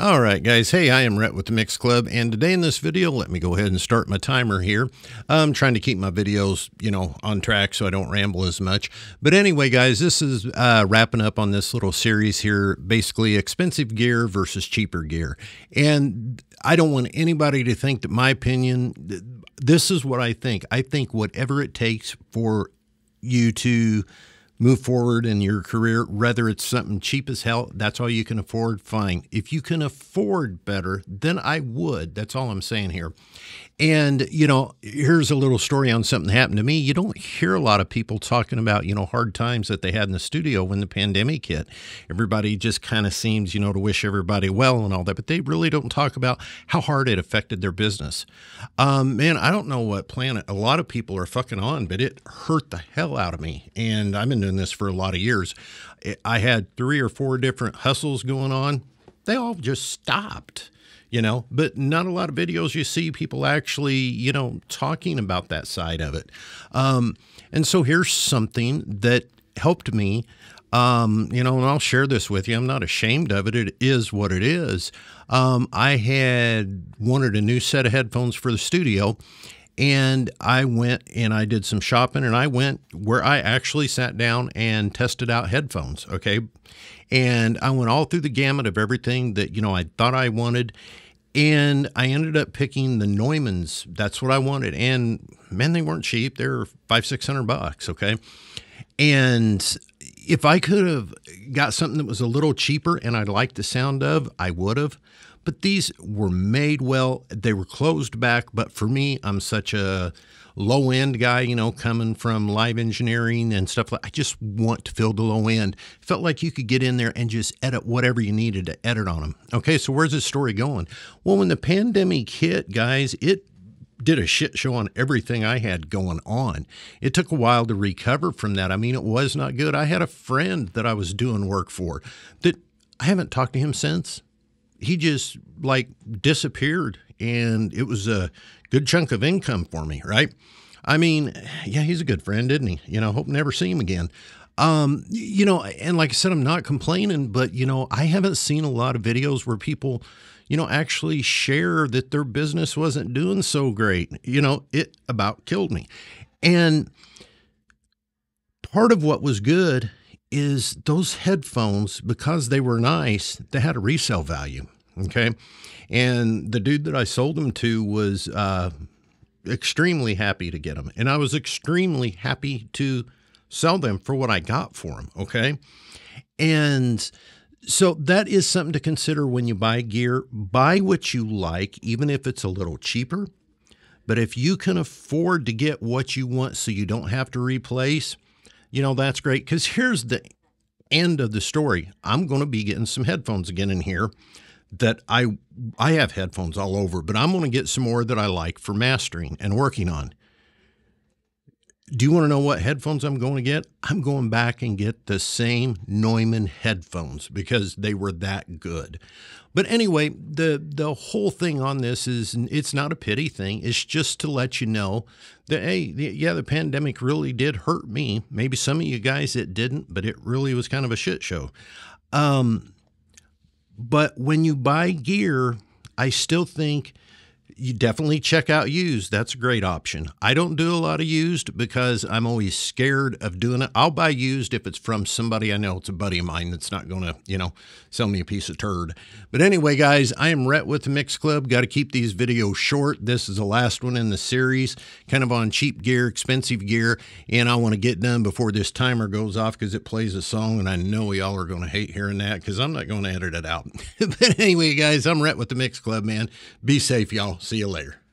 All right, guys. Hey, I am Rhett with the Mix Club, and today in this video, let me go ahead and start my timer here. I'm trying to keep my videos, you know, on track so I don't ramble as much. But anyway, guys, this is uh, wrapping up on this little series here, basically expensive gear versus cheaper gear. And I don't want anybody to think that my opinion, this is what I think. I think whatever it takes for you to move forward in your career, whether it's something cheap as hell, that's all you can afford, fine. If you can afford better, then I would. That's all I'm saying here. And, you know, here's a little story on something that happened to me. You don't hear a lot of people talking about, you know, hard times that they had in the studio when the pandemic hit. Everybody just kind of seems, you know, to wish everybody well and all that, but they really don't talk about how hard it affected their business. Um, man, I don't know what planet a lot of people are fucking on, but it hurt the hell out of me. And I've been this for a lot of years. I had three or four different hustles going on. They all just stopped you know, but not a lot of videos you see people actually, you know, talking about that side of it. Um, and so here's something that helped me, um, you know, and I'll share this with you. I'm not ashamed of it. It is what it is. Um, I had wanted a new set of headphones for the studio. And I went and I did some shopping and I went where I actually sat down and tested out headphones. Okay. And I went all through the gamut of everything that, you know, I thought I wanted. And I ended up picking the Neumanns. That's what I wanted. And man, they weren't cheap. They were five, six hundred bucks. Okay. And if I could have got something that was a little cheaper and I liked the sound of, I would have. But these were made well. They were closed back. But for me, I'm such a low end guy, you know, coming from live engineering and stuff like I just want to fill the low end. Felt like you could get in there and just edit whatever you needed to edit on them. Okay, so where's this story going? Well, when the pandemic hit, guys, it did a shit show on everything I had going on. It took a while to recover from that. I mean, it was not good. I had a friend that I was doing work for that I haven't talked to him since. He just like disappeared and it was a good chunk of income for me, right? I mean, yeah, he's a good friend, isn't he? You know, hope never see him again. Um, you know, and like I said, I'm not complaining, but you know, I haven't seen a lot of videos where people, you know, actually share that their business wasn't doing so great. You know, it about killed me. And part of what was good is those headphones, because they were nice, they had a resale value. Okay. And the dude that I sold them to was uh, extremely happy to get them. And I was extremely happy to sell them for what I got for them. Okay. And so that is something to consider when you buy gear. Buy what you like, even if it's a little cheaper. But if you can afford to get what you want so you don't have to replace, you know, that's great. Because here's the end of the story I'm going to be getting some headphones again in here that I I have headphones all over, but I'm going to get some more that I like for mastering and working on. Do you want to know what headphones I'm going to get? I'm going back and get the same Neumann headphones because they were that good. But anyway, the the whole thing on this is it's not a pity thing. It's just to let you know that hey, yeah, the pandemic really did hurt me. Maybe some of you guys it didn't, but it really was kind of a shit show. Um, but when you buy gear, I still think you definitely check out used. That's a great option. I don't do a lot of used because I'm always scared of doing it. I'll buy used if it's from somebody I know. It's a buddy of mine that's not going to, you know, sell me a piece of turd. But anyway, guys, I am Rhett with the Mix Club. Got to keep these videos short. This is the last one in the series, kind of on cheap gear, expensive gear. And I want to get done before this timer goes off because it plays a song. And I know y'all are going to hate hearing that because I'm not going to edit it out. but anyway, guys, I'm Rhett with the Mix Club, man. Be safe, y'all. See you later.